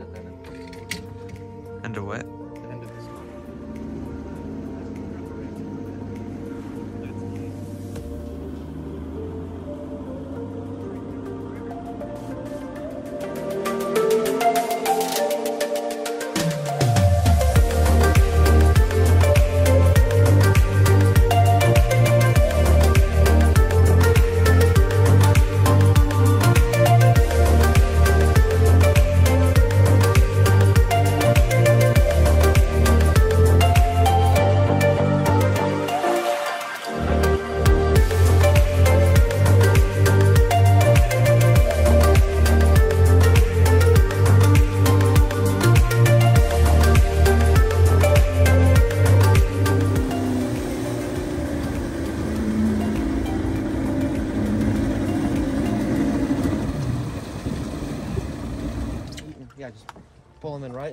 of Into what?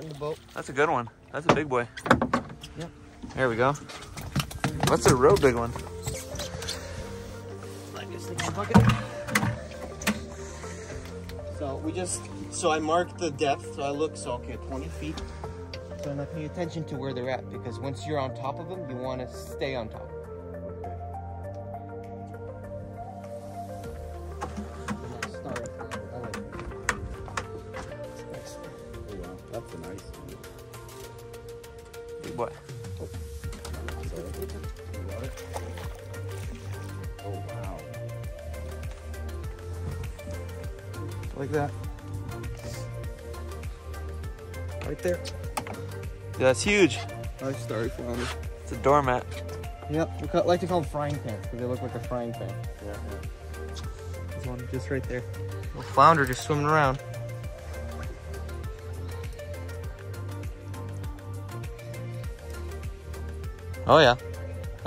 Pull them in right in the boat. That's a good one. That's a big boy. Yep. There we go. What's a real big one? I just think my bucket. So we just, so I marked the depth. So I look, so okay, 20 feet. So now pay attention to where they're at because once you're on top of them, you want to stay on top. Oh wow. Like that. Right there. Yeah, that's huge. Nice starry flounder. It's a doormat. Yep, we like to call them frying pans because they look like a frying pan. Yeah, There's one just right there. Little flounder just swimming around. Oh yeah,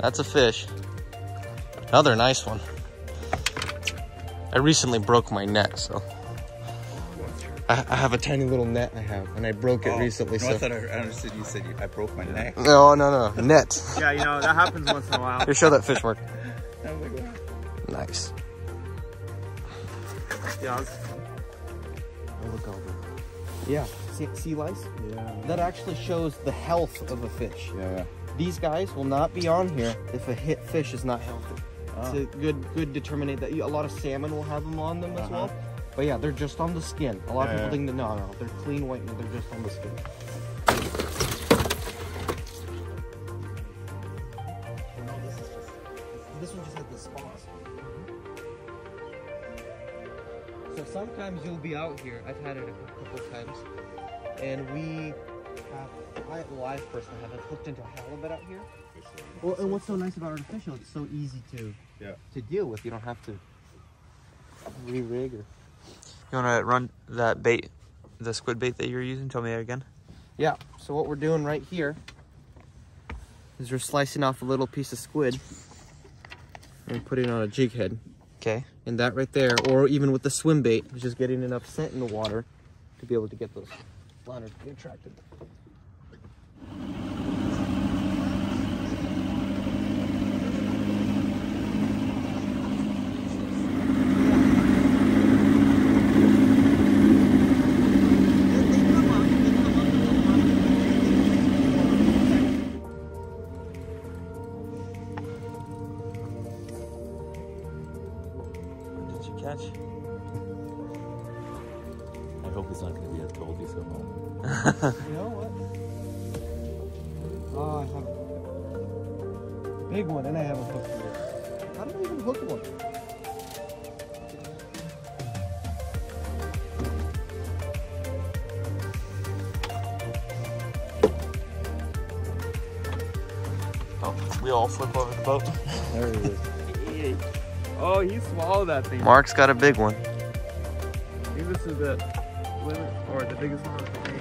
that's a fish. Another nice one. I recently broke my net, so I, I have a tiny little net I have, and I broke it Oh, recently. No, so I thought I understood you said you, I broke my neck. no, no, no, net. Yeah, you know, that happens once in a while. Here, show that fish mark. I was like, wow. Nice. Yeah, it's- look over. Yeah, see, sea lice. Yeah. That actually shows the health of a fish. Yeah. These guys will not be on here if a hit fish is not healthy. Oh. It's a good, good determinate that you, a lot of salmon will have them on them as Uh-huh. well. But yeah, they're just on the skin. A lot Yeah, of people yeah. think that no, no, they're clean white and they're just on the skin. This one just had the spots. So sometimes you'll be out here. I've had it a couple times, and we have. I, well, I personally have it hooked into a halibut out here. Well, and what's so nice about artificial? It's so easy to Yeah. to deal with. You don't have to re-rig or. you want to run that bait, the squid bait that you're using? Tell me that again. Yeah. So what we're doing right here is we're slicing off a little piece of squid and putting on a jig head. Okay. And that right there, or even with the swim bait, is just getting enough scent in the water to be able to get those flounders to be attracted. What did you catch? I hope it's not going to be a told you so moment. You know what? Oh, I have a big one and I haven't hooked one. How did I even hook one? Oh, we all flip over the boat. There he is. Oh, he swallowed that thing. Mark's got a big one. I think this is the limit or the biggest one. of the day.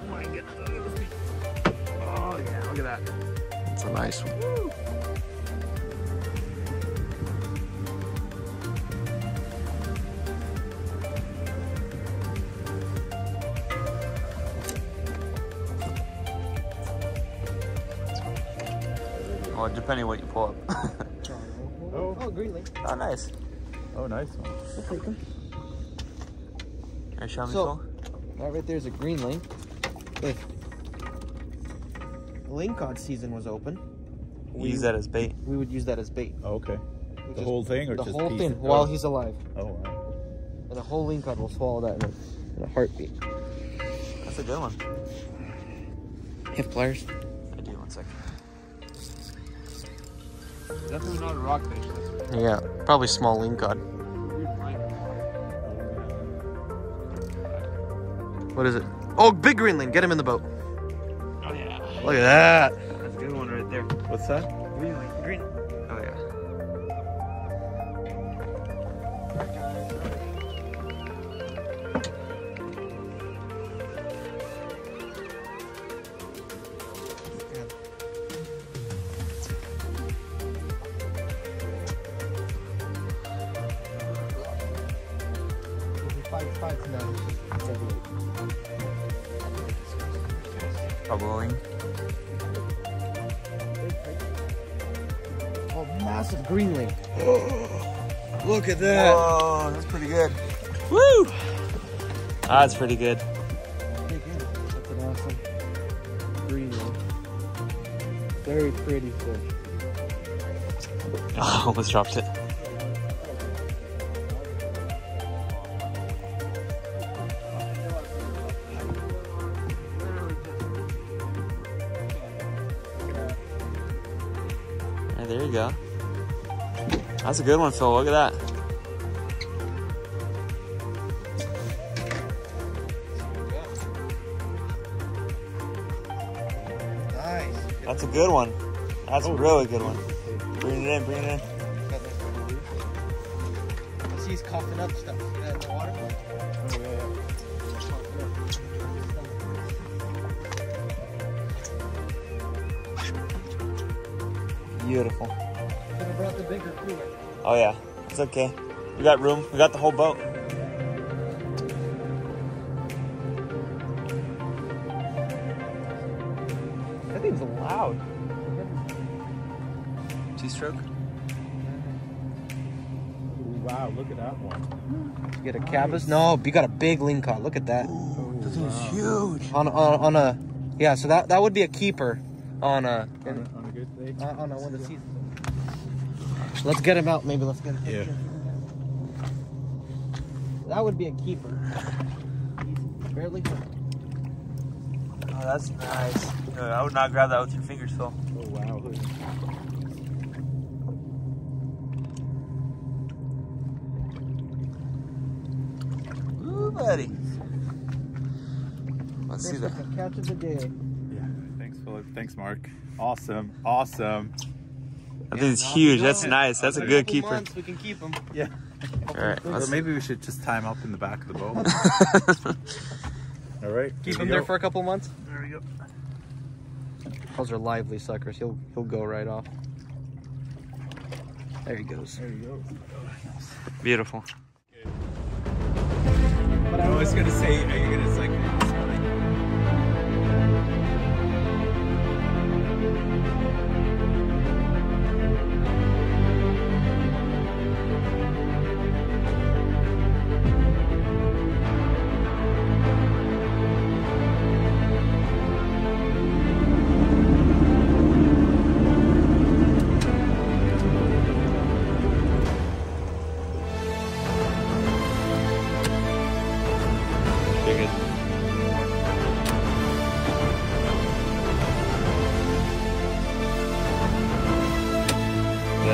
Oh my goodness, look at. Oh yeah, look at that. It's a nice one. Well, depending what you pull up. Oh, oh green oh, nice. Oh, nice one. I'll take him. Alright, show me So- That right there is a greenling. If lingcod season was open, we, Use that as bait. we would use that as bait. Oh, okay. We The whole thing, or just the just whole pieces? thing while oh. he's alive, Oh, wow. and the whole lingcod will swallow that in a, in a heartbeat. That's a good one. Hip pliers. I do one second. Definitely not a rockfish. Yeah, probably small lingcod. What is it? Oh, big greenling. Get him in the boat. Oh yeah. Look at that. That's a good one right there. What's that? Greenling. Green. Bubbling. Oh, massive greenling. Look at that. Oh, that's pretty good. Woo! That's pretty good. That's an awesome. Very pretty fish. Oh, almost dropped it. Hey, there you go. That's a good one, Phil. Look at that. Nice. That's a good one. That's a oh. really good one. Bring it in, bring it in. See, he's coughing up stuff. See that in the water? Oh, Beautiful. Could have brought the bigger cooler. Oh yeah, it's okay. We got room. We got the whole boat. That thing's loud. Two-stroke. Wow, look at that one. You get a cabas? No, you got a big lingcod. Look at that. This thing's huge. On, on on a yeah. So that that would be a keeper on a On a, on a good day. on, on a one of the seasons. Let's get him out. Maybe let's get him. Yeah. That would be a keeper. Barely. Oh, that's nice. I would not grab that with your fingers, Phil. Oh, wow. Ooh, buddy. Let's see that. Catch of the day. Yeah. Thanks, Mark. Awesome. Awesome. I think it's huge. That's nice. That's a good couple keeper. months, we can keep him. Yeah. All right, Well, let's maybe we should just tie him up in the back of the boat. All right. Keep here him there for a couple months. There we go. Those are lively suckers. He'll he'll go right off. There he goes. There you go. beautiful. I was gonna say, are you gonna like?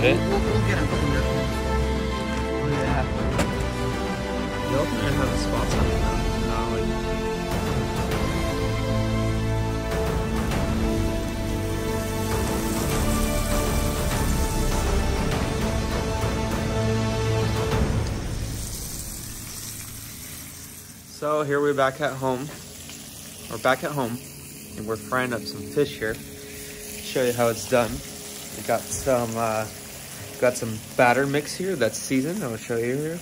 It? We'll, we'll get him. Yeah. The ultimate has a spots on it. So here we're back at home. We're back at home, and we're frying up some fish here. Show you how it's done. We got some uh, got some batter mix here that's seasoned. I'll show you here.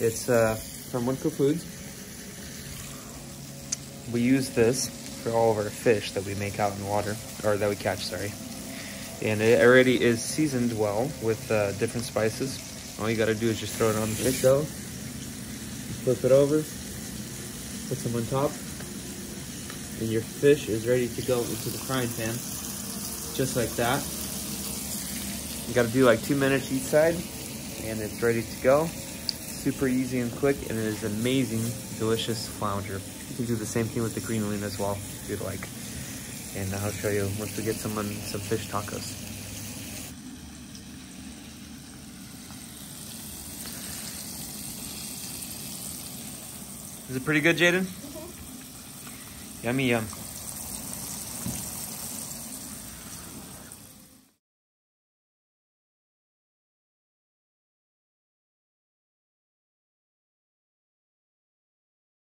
It's uh, from Winco Foods. We use this for all of our fish that we make out in water, or that we catch. Sorry, and it already is seasoned well with uh, different spices. All you got to do is just throw it on the fish dough, flip it over, Put some on top. And your fish is ready to go into the frying pan. Just like that. You gotta do like two minutes each side and it's ready to go. Super easy and quick and it is amazing, delicious flounder. You can do the same thing with the greenling as well if you'd like. And I'll show you once we get some, um, some fish tacos. Is it pretty good, Jaden? Mm-hmm. Yummy yum.